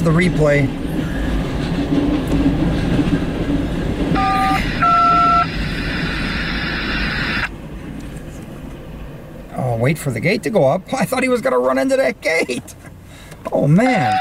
watch the replay. Oh, wait for the gate to go up. I thought he was going to run into that gate. Oh, man.